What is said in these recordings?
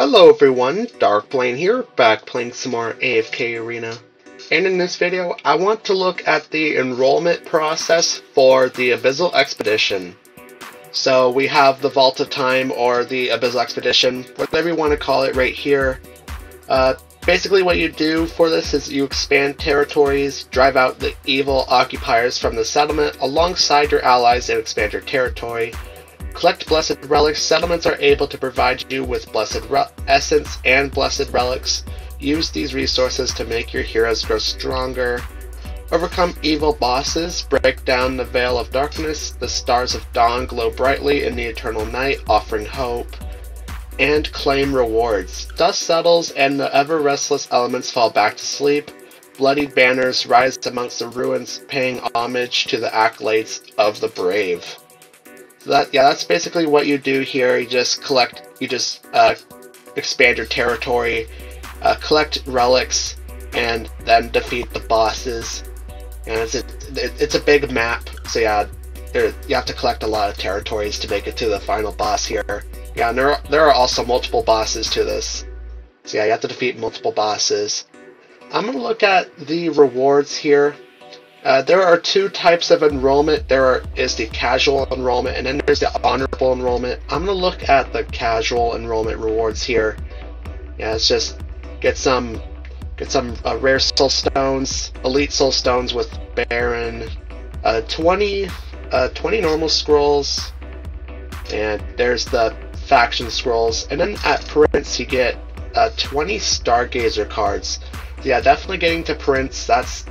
Hello everyone, Dark Blaine here, back playing some more AFK Arena. And in this video, I want to look at the enrollment process for the Abyssal Expedition. So we have the Vault of Time, or the Abyssal Expedition, whatever you want to call it right here. Uh, basically what you do for this is you expand territories, drive out the evil occupiers from the settlement alongside your allies and expand your territory. Collect Blessed Relics. Settlements are able to provide you with Blessed Essence and Blessed Relics. Use these resources to make your heroes grow stronger. Overcome evil bosses. Break down the Veil of Darkness. The stars of dawn glow brightly in the eternal night, offering hope. And claim rewards. Dust settles and the ever restless elements fall back to sleep. Bloody banners rise amongst the ruins, paying homage to the accolades of the brave. That yeah, that's basically what you do here. You just collect, you just uh, expand your territory, uh, collect relics, and then defeat the bosses. And it's a, it's a big map, so yeah, there, you have to collect a lot of territories to make it to the final boss here. Yeah, and there are, there are also multiple bosses to this. So yeah, you have to defeat multiple bosses. I'm gonna look at the rewards here. Uh, there are two types of enrollment. There are, is the casual enrollment, and then there's the honorable enrollment. I'm going to look at the casual enrollment rewards here. Yeah, it's just get some get some uh, rare soul stones, elite soul stones with Baron, uh, 20 uh, 20 normal scrolls, and there's the faction scrolls, and then at Prince you get uh, 20 Stargazer cards. Yeah, definitely getting to Prince. That's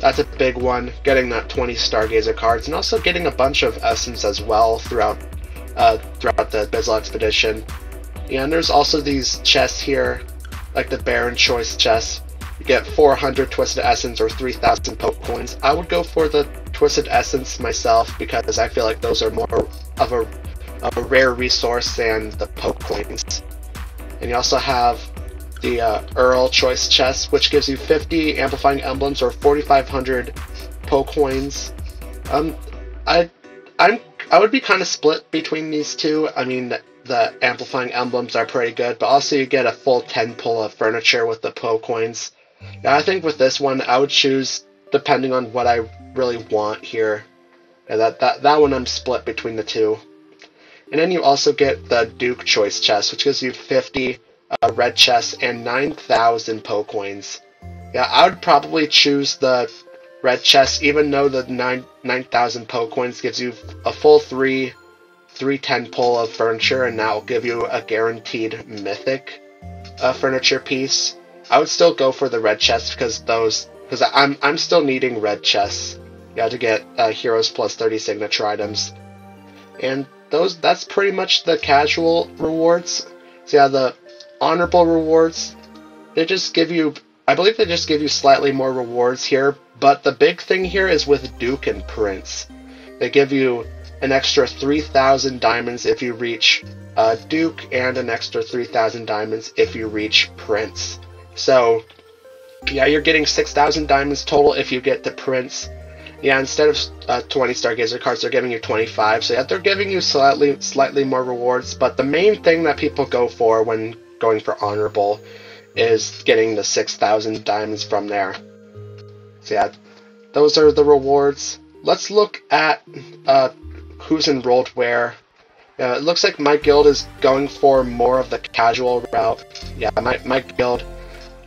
that's a big one, getting that 20 Stargazer cards, and also getting a bunch of Essence as well throughout uh, throughout the Abyssal Expedition. And there's also these chests here, like the Baron Choice chest. You get 400 Twisted Essence or 3,000 Poe Coins. I would go for the Twisted Essence myself because I feel like those are more of a, of a rare resource than the Poe Coins. And you also have the uh, Earl Choice Chest, which gives you 50 Amplifying Emblems or 4,500 Poe Coins. Um, I, I'm, I would be kind of split between these two. I mean, the, the Amplifying Emblems are pretty good, but also you get a full 10 pull of furniture with the Poe Coins. Yeah, I think with this one, I would choose depending on what I really want here. Yeah, that, that, that one I'm split between the two. And then you also get the Duke Choice Chest, which gives you 50 uh, red chests, and 9,000 Poe Coins. Yeah, I would probably choose the red chest, even though the 9 9,000 Poe Coins gives you a full 3 310 pull of furniture, and that will give you a guaranteed mythic uh, furniture piece. I would still go for the red chest because those because I'm I'm still needing red chests. Yeah, to get uh, heroes plus 30 signature items, and those that's pretty much the casual rewards. So yeah, the honorable rewards, they just give you, I believe they just give you slightly more rewards here, but the big thing here is with Duke and Prince. They give you an extra 3,000 diamonds if you reach uh, Duke, and an extra 3,000 diamonds if you reach Prince. So, yeah, you're getting 6,000 diamonds total if you get the Prince. Yeah, instead of uh, 20 Stargazer cards, they're giving you 25. So yeah, they're giving you slightly slightly more rewards. But the main thing that people go for when going for honorable is getting the 6,000 diamonds from there. So yeah, those are the rewards. Let's look at uh, who's enrolled where. Uh, it looks like my guild is going for more of the casual route. Yeah, my, my guild,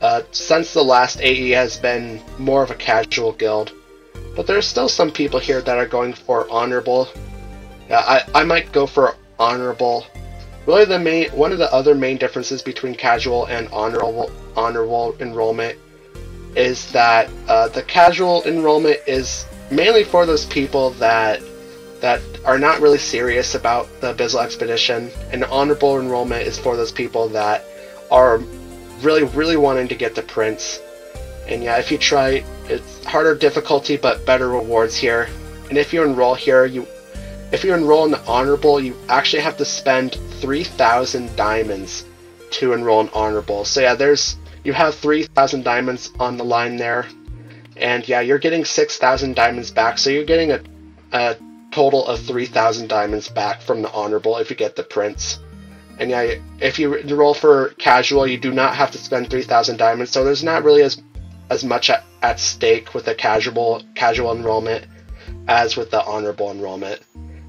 uh, since the last AE has been more of a casual guild. But there's still some people here that are going for honorable. Yeah, I, I might go for honorable Really, the main one of the other main differences between casual and honorable honorable enrollment is that uh, the casual enrollment is mainly for those people that that are not really serious about the Abyssal Expedition, and honorable enrollment is for those people that are really, really wanting to get the Prince. And yeah, if you try, it's harder difficulty but better rewards here. And if you enroll here, you if you enroll in the honorable, you actually have to spend 3,000 diamonds to enroll in honorable. So yeah, there's you have 3,000 diamonds on the line there, and yeah, you're getting 6,000 diamonds back. So you're getting a, a total of 3,000 diamonds back from the honorable if you get the prince. And yeah, if you enroll for casual, you do not have to spend 3,000 diamonds, so there's not really as as much at, at stake with the casual casual enrollment as with the honorable enrollment.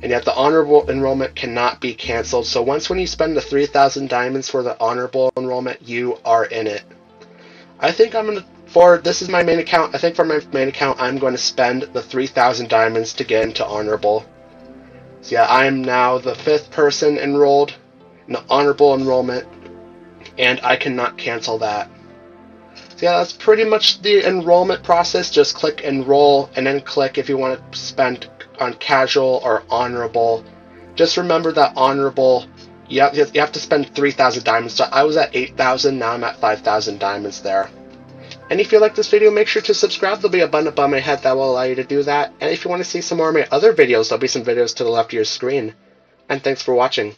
And yet the honorable enrollment cannot be canceled. So once when you spend the 3,000 diamonds for the honorable enrollment, you are in it. I think I'm gonna for this is my main account. I think for my main account, I'm going to spend the 3,000 diamonds to get into honorable. So yeah, I am now the fifth person enrolled in the honorable enrollment, and I cannot cancel that. So yeah, that's pretty much the enrollment process. Just click enroll, and then click if you want to spend on casual or honorable. Just remember that honorable, you have, you have to spend 3,000 diamonds. So I was at 8,000, now I'm at 5,000 diamonds there. And if you like this video, make sure to subscribe. There'll be a button above my head that will allow you to do that. And if you want to see some more of my other videos, there'll be some videos to the left of your screen. And thanks for watching.